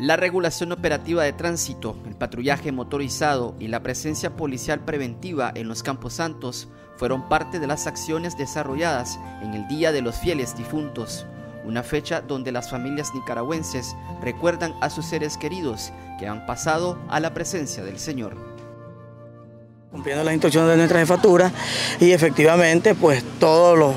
La regulación operativa de tránsito, el patrullaje motorizado y la presencia policial preventiva en los Campos Santos fueron parte de las acciones desarrolladas en el Día de los Fieles Difuntos, una fecha donde las familias nicaragüenses recuerdan a sus seres queridos que han pasado a la presencia del Señor. Cumpliendo las instrucciones de nuestra jefatura y efectivamente pues todos los,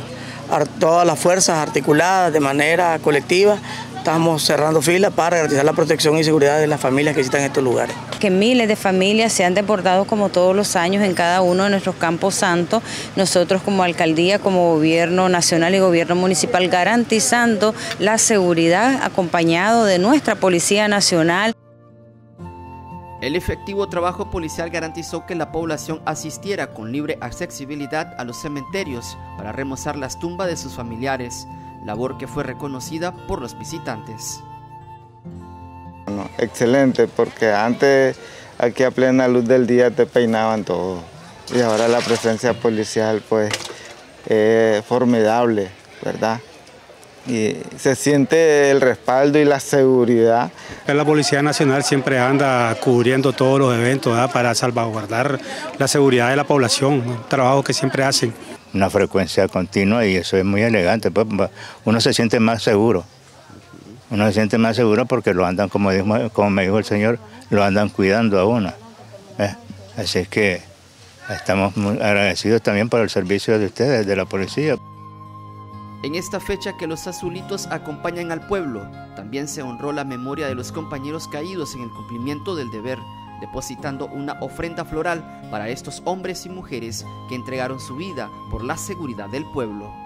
todas las fuerzas articuladas de manera colectiva estamos cerrando filas para garantizar la protección y seguridad de las familias que visitan estos lugares. Que miles de familias se han deportado como todos los años en cada uno de nuestros campos santos, nosotros como alcaldía, como gobierno nacional y gobierno municipal garantizando la seguridad acompañado de nuestra Policía Nacional. El efectivo trabajo policial garantizó que la población asistiera con libre accesibilidad a los cementerios para remozar las tumbas de sus familiares labor que fue reconocida por los visitantes. excelente, porque antes aquí a plena luz del día te peinaban todo y ahora la presencia policial pues es formidable, ¿verdad? y se siente el respaldo y la seguridad. La Policía Nacional siempre anda cubriendo todos los eventos para salvaguardar la seguridad de la población, un trabajo que siempre hacen una frecuencia continua y eso es muy elegante. Pues, uno se siente más seguro. Uno se siente más seguro porque lo andan, como, como me dijo el Señor, lo andan cuidando a uno. ¿eh? Así es que estamos agradecidos también por el servicio de ustedes, de la policía. En esta fecha que los azulitos acompañan al pueblo, también se honró la memoria de los compañeros caídos en el cumplimiento del deber depositando una ofrenda floral para estos hombres y mujeres que entregaron su vida por la seguridad del pueblo.